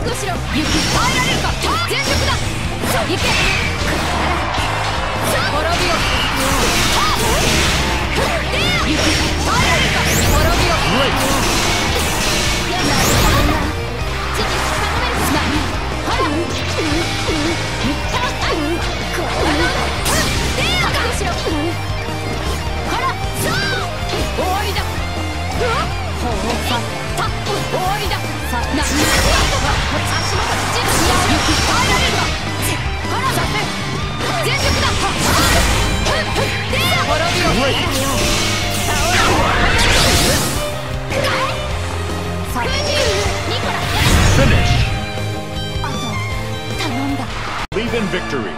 覚悟しろ雪耐えられるか？全力だ行け victory.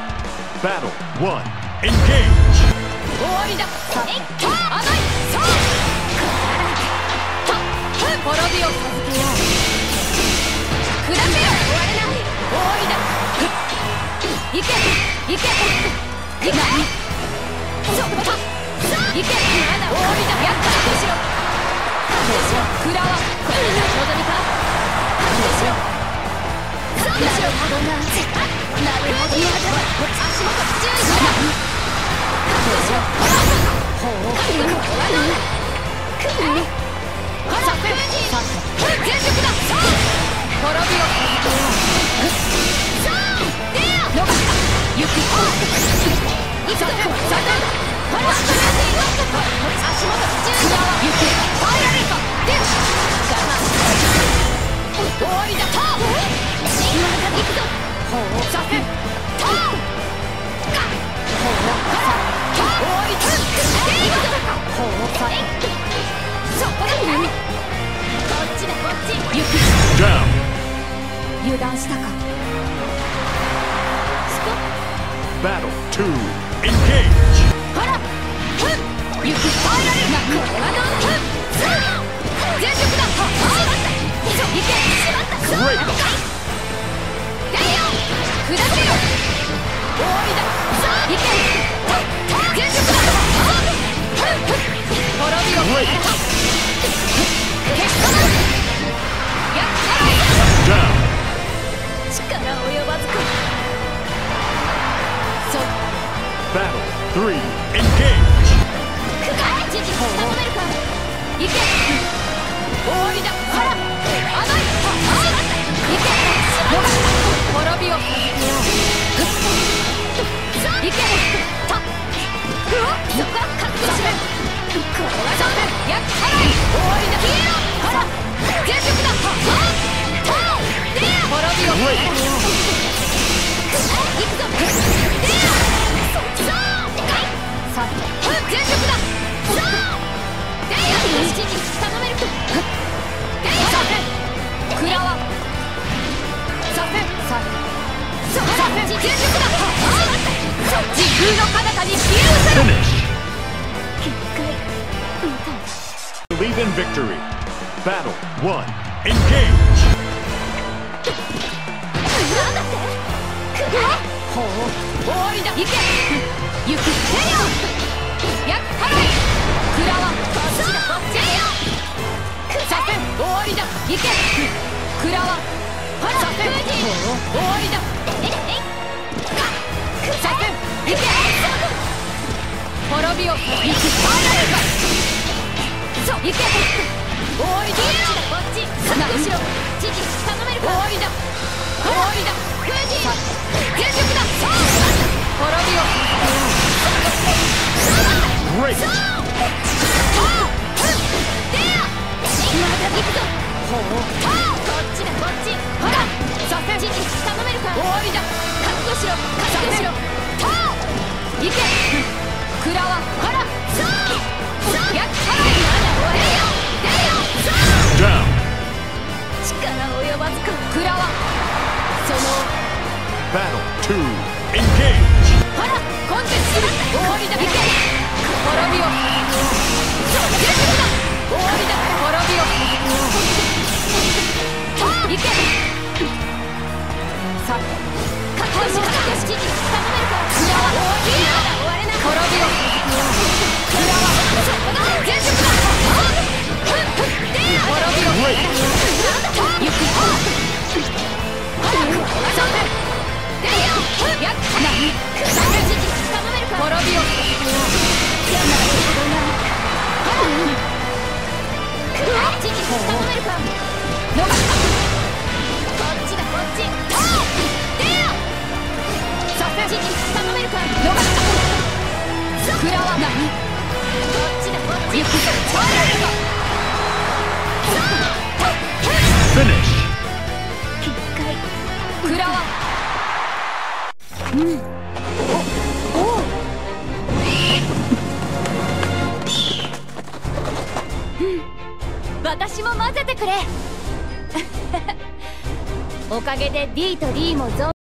Battle one. Engage. 終わりだ。一回。甘い。そう。滅びを授けよう。砕けよ。終われない。終わりだ。いけ。いけ。いけ。そう。さあ。いけ。まだ終わりだ。やった。しろ。しろ。蔵はこれが望みか。しろ。足元注意 Battle 3 Engage! くがえ時期をしたもめるかいけ終わりださらあの一歩いけ逃がした Believe in victory. Battle one. Engage. くせチだせよ左遷終わ終わりだ。びを行く離れるかそう行け終わりだこっ？ちこっ？ちな後ろ知事頼めるか終わりだ終わりだ封じ全力だそう滅びを Great! そうでやまだ行くぞほうこっちだ。こっちほらさせ知事頼めるか？終わりだ覚悟しろ。覚悟しろ。と行け。くらわほら。そうそうやっ払いまだ終わりよ出よそう Down! 力及ばずか。くらわその。Battle 2. 私も混ぜてくれおかげで D と D もゾン